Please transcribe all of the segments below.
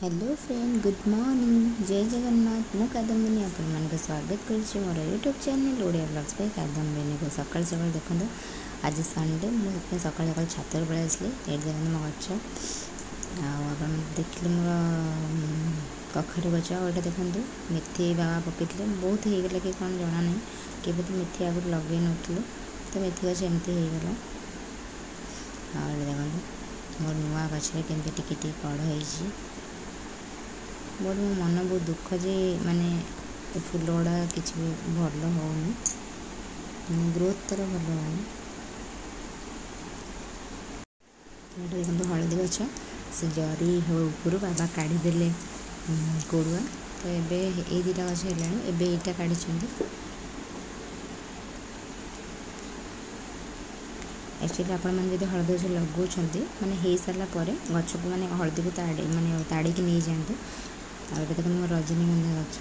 hello friend good morning જય જગન્નાથ હું કાદમ્બિની ଆପଣମାନଙ୍କ ସ୍ୱାଗତ କରୁଛି ମୋର ୟୁଟ୍ୟୁବ୍ ଚ୍ୟାନେଲ୍ ଓଡ଼ିଆ ବ୍ଲଗ୍ସ ପାଇଁ କାଦମ୍ବିନୀକୁ ସକାଳୁ ସକାଳୁ ଦେଖନ୍ତୁ ଆଜି ସନ୍ଡେ ମୁଁ ସେଥିପାଇଁ ସକାଳୁ ସକାଳୁ ଛାତରୁ ପଳେଇ ଆସିଲି ଏଇଠି ଦେଖନ୍ତୁ ମୋ ଗଛ ଆଉ ଆପଣ ଦେଖିଲେ ମୋର କଖାରୁ ଗଛ ଆଉ ଏଇଟା ଦେଖନ୍ତୁ ମେଥି ବାବା ପକାଇଥିଲେ ବହୁତ ହେଇଗଲା କି କ'ଣ ଜଣା ନାହିଁ କେବେ ତ ମେଥି ଆଗରୁ ଲଗାଇ ନଥିଲୁ ତ ମେଥି ଗଛ ଏମିତି ହେଇଗଲା ଆଉ ଏଇଟା ଦେଖନ୍ତୁ ମୋର ନୂଆ ଗଛରେ କେମିତି ଟିକେ ଟିକେ କଢ଼ ହେଇଛି ବଟ୍ ମୋ ମନ ବହୁତ ଦୁଃଖ ଯେ ମାନେ ଏ ଫୁଲ ଗୁଡ଼ା କିଛି ବି ଭଲ ହେଉନି ମାନେ ଗ୍ରୋଥ ତା'ର ଭଲ ହେଉନି ଏଇଟା ଦେଖନ୍ତୁ ହଳଦୀ ଗଛ ସେ ଜରି ଉପରୁ ବାବା କାଢ଼ିଦେଲେ କୋଡ଼ୁଆ ତ ଏବେ ଏଇ ଦୁଇଟା ଗଛ ହେଲାଣି ଏବେ ଏଇଟା କାଢ଼ିଛନ୍ତି ଆକ୍ଚୁଆଲି ଆପଣମାନେ ଯଦି ହଳଦୀ ଗଛ ଲଗାଉଛନ୍ତି ମାନେ ହେଇସାରିଲା ପରେ ଗଛକୁ ମାନେ ହଳଦୀକୁ ତାଡ଼ି ମାନେ ତାଡ଼ିକି ନେଇଯାଆନ୍ତୁ আর এটাকে তোমার রজনীগন্ধা গছ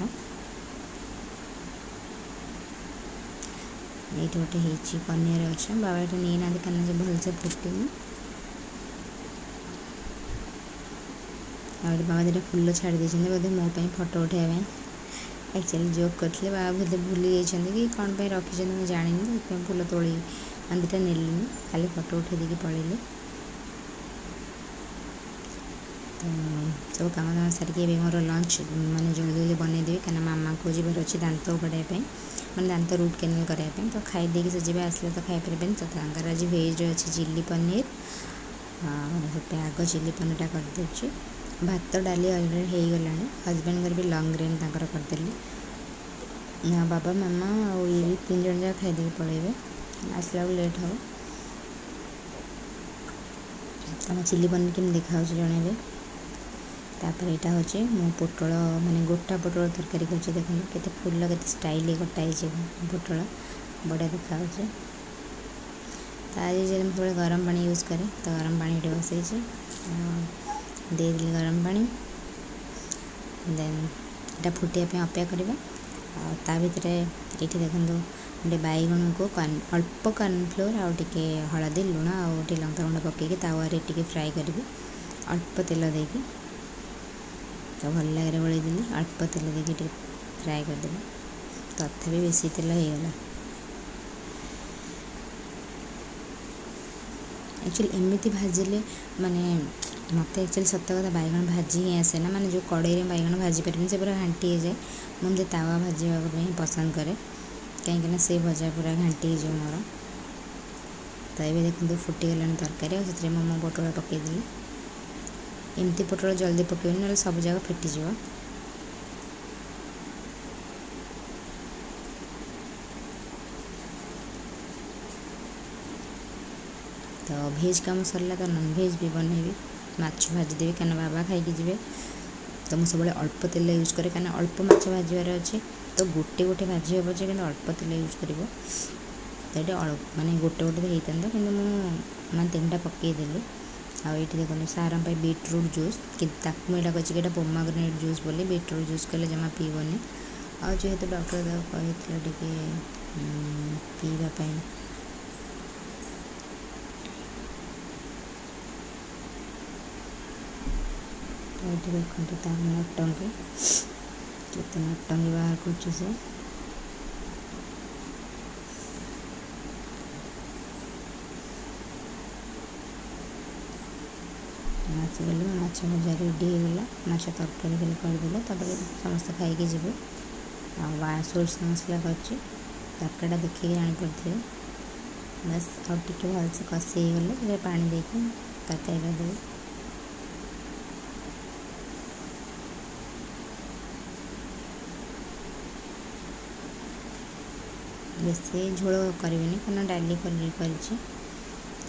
ଏଇଠି ଗୋଟେ ହେଇଛି ପନିର ଗଛ ବାବା ଏଠି ନେଇନାହାନ୍ତି କାରଣ ସେ ଭଲସେ ଫୁଟିନି ଆଉ ଏଠି ବାବା ଦୁଇଟା ଫୁଲ ଛାଡ଼ି ଦେଇଛନ୍ତି ବୋଧେ ମୋ ପାଇଁ ଫଟୋ ଉଠାଇବା ପାଇଁ ଆକ୍ଚୁଆଲି ଜୋକ୍ କରିଥିଲେ ବାବା ବୋଧେ ଭୁଲି ଯାଇଛନ୍ତି କି କ'ଣ ପାଇଁ ରଖିଛନ୍ତି ମୁଁ ଜାଣିନି ସେଥିପାଇଁ ଫୁଲ ତୋଳି ଦୁଇଟା ନେଲିନି ଖାଲି ଫଟୋ ଉଠାଇ ଦେଇକି ପଳେଇଲି ସବୁ କାମ ଦାମ ସାରିକି ଏବେ ମୋର ଲଞ୍ଚ ମାନେ ଜଲ୍ଦି ଜଲ୍ଦି ବନେଇଦେବି କାରଣ ମାମାଙ୍କୁ ଯିବାର ଅଛି ଦାନ୍ତ ଉପାଡ଼ିବା ପାଇଁ ମାନେ ଦାନ୍ତ ରୁଟ୍ କେନାଲ୍ କରିବା ପାଇଁ ତ ଖାଇଦେଇକି ସେ ଯିବେ ଆସିଲେ ତ ଖାଇପାରିବେନି ତ ତାଙ୍କର ଆଜି ଭେଜ୍ରେ ଅଛି ଚିଲ୍ଲି ପନିର ଗୋଟେ ଆଗ ଚିଲ୍ଲି ପନିରଟା କରିଦେଉଛି ଭାତ ଡାଲି ଅଲରେଡ଼ି ହେଇଗଲାଣି ହଜବେଣ୍ଡଙ୍କର ବି ଲଙ୍ଗ ଗ୍ରେନ୍ ତାଙ୍କର କରିଦେଲି ବାବା ମାମା ଆଉ ଇଏ ବି ତିନି ଜଣ ଯାକ ଖାଇଦେଇକି ପଳେଇବେ ଆସିଲା ବେଳକୁ ଲେଟ୍ ହେବ ତମ ଚିଲ୍ଲି ପନିର କେମିତି ଦେଖାହେଉଛି ଜଣେଇବେ ତାପରେ ଏଇଟା ହେଉଛି ମୁଁ ପୋଟଳ ମାନେ ଗୋଟା ପୋଟଳ ତରକାରୀ କରୁଛି ଦେଖନ୍ତୁ କେତେ ଫୁଲ କେତେ ଷ୍ଟାଇଲ୍ କଟା ହେଇଛି ପୋଟଳ ବଢ଼ିଆ ଦେଖାହେଉଛି ତା ଦେହରେ ମୁଁ ସବୁବେଳେ ଗରମ ପାଣି ୟୁଜ୍ କରେ ତ ଗରମ ପାଣି ଏଠି ବସେଇଛି ଦେଇଦେଲି ଗରମ ପାଣି ଦେନ୍ ଏଇଟା ଫୁଟିବା ପାଇଁ ଅପେକ୍ଷା କରିବା ଆଉ ତା ଭିତରେ ଏଇଠି ଦେଖନ୍ତୁ ଗୋଟେ ବାଇଗଣକୁ ଅଳ୍ପ କର୍ଣ୍ଣଫ୍ଲୋର୍ ଆଉ ଟିକେ ହଳଦୀ ଲୁଣ ଆଉ ଟିକେ ଲଙ୍କା ଗୁଣ୍ଡ ପକେଇକି ତାୱାରେ ଟିକେ ଫ୍ରାଏ କରିବି ଅଳ୍ପ ତେଲ ଦେଇକି ତ ଭଲ ଲାଗିଲା ଗୋଳେଇଦେଲି ଅଳ୍ପ ତେଲ ଦେଇକି ଟିକେ ଫ୍ରାଏ କରିଦେଲି ତଥାପି ବେଶୀ ତେଲ ହେଇଗଲା ଆକ୍ଚୁଆଲି ଏମିତି ଭାଜିଲେ ମାନେ ମୋତେ ଆକ୍ଚୁଆଲି ସତ କଥା ବାଇଗଣ ଭାଜି ହିଁ ଆସେ ନା ମାନେ ଯେଉଁ କଡ଼େଇରେ ବାଇଗଣ ଭାଜି ପାରିବିନି ସେ ପୁରା ଘାଣ୍ଟି ହେଇଯାଏ ମୁଁ ଏମିତି ତାୱା ଭାଜିବା ପାଇଁ ପସନ୍ଦ କରେ କାହିଁକିନା ସେ ଭଜା ପୁରା ଘାଣ୍ଟି ହେଇଯିବ ମୋର ତ ଏବେ ଦେଖନ୍ତୁ ଫୁଟିଗଲାଣି ତରକାରୀ ଆଉ ସେଥିରେ ମୁଁ ମୋ ପୋଟଳ ପକାଇଦେଲି एमती पोट जल्दी पक ना सब जगह फिटिज तो भेज कम सर तो नन भेज भी बनैबी मछ भाजी देवी क्या बाबा खाई तो मुझे सब अल्प तेल यूज कै क्या अल्प मछ भाजबार अच्छे तो गोटे गोटे भाजी हम कि अल्प तेल यूज कर मानते गोटे गोटे होता कि मुझे तीन टाइम पकईदेली ये देखो सारम बिट्रुट बीट्रुट जूस मुझा बोमा ग्रेनेट जूस बोली बीट्रुट जूस कहे जमा तो पीबन आज जेहे डक्टर कही पीवापी देखते नट टंगी के हम्म, नट तो टंगी बाहर कर ଆସିଗଲୁ ମାଛ ଭଜା ରେଡ଼ି ହେଇଗଲା ମାଛ ତରକାରୀ ହେଲେ କରିଦେଲେ ତାପରେ ସମସ୍ତେ ଖାଇକି ଯିବେ ଆଉ ସୋରିଷ ମସଲା କରିଛି ତରକାରୀଟା ଦେଖିକି ଜାଣିପାରୁଥିବେ ବାସ୍ ଆଉ ଟିକେ ଭଲସେ କଷି ହେଇଗଲେ ସେଥିରେ ପାଣି ଦେଇକି ତରକାରୀ କରିଦେବେ ବେଶୀ ଝୋଳ କରିବେନି କାରଣ ଡାଲି କରିକି କରିଛି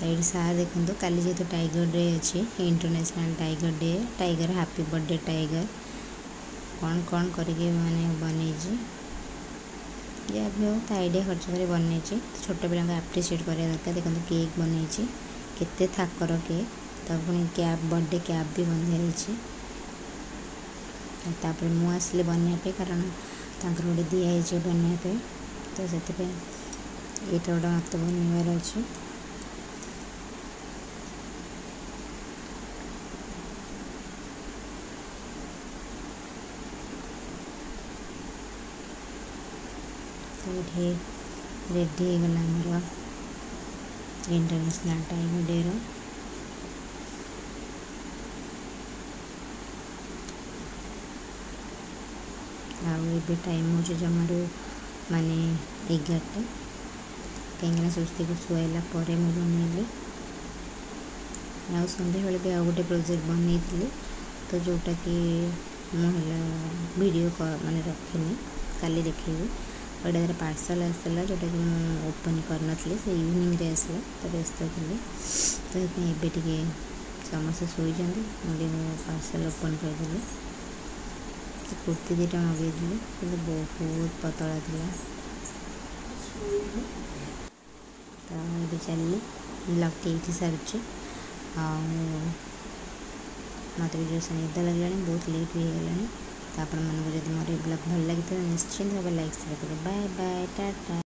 ଏଇଠି ସାର୍ ଦେଖନ୍ତୁ କାଲି ଯେହେତୁ ଟାଇଗର ଡେ ଅଛି international tiger day tiger happy birthday tiger କ'ଣ କ'ଣ କରିକି ମାନେ ବନେଇଛି ଯାହା ବି ହଉ ତା ଆଇଡ଼ିଆ ଖର୍ଚ୍ଚ କରି ବନେଇଛି ଛୋଟ ପିଲାଙ୍କୁ ଆପ୍ରିସିଏଟ୍ କରିବା ଦରକାର ଦେଖନ୍ତୁ କେକ୍ ବନେଇଛି କେତେ ଥାକର କେକ୍ ତା ପୁଣି କ୍ୟାବ୍ ବର୍ଥଡ଼େ କ୍ୟାବ୍ ବି ବନ୍ଧା ହେଇଛି ତାପରେ ମୁଁ ଆସିଲି ବନେଇବା ପାଇଁ କାରଣ ତାଙ୍କର ଗୋଟେ ଦିଆହେଇଛି ବନେଇବା ପାଇଁ ତ ସେଥିପାଇଁ ଏଇଟା ଗୋଟେ ମୋତେ ବନେଇବାର ଅଛି ಸೈಡ್ ಹೇಗೆ ರೆಡಿ ಹೇಗಲ್ಲ ಅಂದ್ರೆ ಇಂಟರ್ನ್ಯಾಷನಲ್ ಟೈಮ್ ಹಿಡಿಯರು ଆଉ ଏବେ ଟାଇମ୍ ହେଉଛି ଜମାରୁ ମାନେ ଏଗାରଟା କାହିଁକିନା ସ୍ୱସ୍ତିକୁ ଶୁଆଇଲା ପରେ ମୁଁ ବନେଇଲି ଆଉ ସନ୍ଧ୍ୟାବେଳେ ବି ଆଉ ଗୋଟେ ପ୍ରୋଜେକ୍ଟ ବନେଇଥିଲି ତ ଯେଉଁଟାକି ମୁଁ ହେଲା ଭିଡ଼ିଓ ମାନେ ରଖିନି କାଲି ଦେଖେଇବି વડારે પાર્સલ ଆସିଥିଲା ଯେଉଁଟାକି ମୁଁ ଓପନ୍ କରିନଥିଲି ସେ ଇଭିନିଂରେ ଆସିଲା ତ ବ୍ୟସ୍ତ ଥିଲି ତ ସେଥିପାଇଁ ଏବେ ଟିକେ ସମସ୍ତେ ଶୋଇଛନ୍ତି ମୁଁ ଟିକେ ମୋ ପାର୍ସଲ ଓପନ୍ କରିଦେଲି ସେ କୁର୍ତ୍ତୀ ଦୁଇଟା ମଗାଇଥିଲି କିନ୍ତୁ ବହୁତ ପତଳା ଥିଲା ତ ଏବେ ଚାଲିଲି ବ୍ଲଗ୍ଟି ଏଇଠି ସାରୁଛି ଆଉ ମୋତେ ବି ଯେଉଁ ସଙ୍ଗୀତ ଲାଗିଲାଣି ବହୁତ ଲେଟ୍ ବି ହେଇଗଲାଣି ତ ଆପଣମାନଙ୍କୁ ଯଦି ମୋର ଏ ବ୍ଲଗ୍ ଭଲ ଲାଗିଥିବ ନିଶ୍ଚିନ୍ତ ଭାବେ ଲାଇକ୍ ସେୟାର କରିବେ ବାଏ ବାଏ ଟାଟା